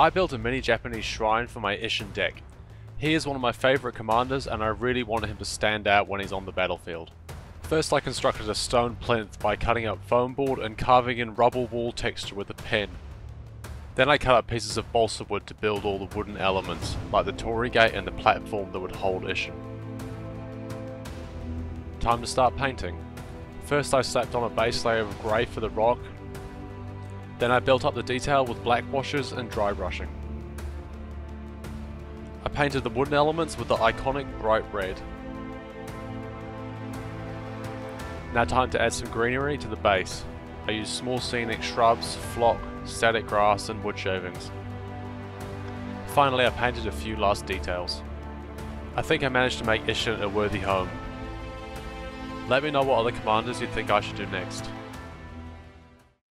I built a mini Japanese shrine for my Isshin deck. He is one of my favourite commanders and I really wanted him to stand out when he's on the battlefield. First I constructed a stone plinth by cutting up foam board and carving in rubble wall texture with a pen. Then I cut up pieces of balsa wood to build all the wooden elements, like the torii gate and the platform that would hold Isshin. Time to start painting. First I slapped on a base layer of grey for the rock, then I built up the detail with black washes and dry brushing. I painted the wooden elements with the iconic bright red. Now time to add some greenery to the base. I used small scenic shrubs, flock, static grass and wood shavings. Finally I painted a few last details. I think I managed to make Isshin a worthy home. Let me know what other commanders you think I should do next.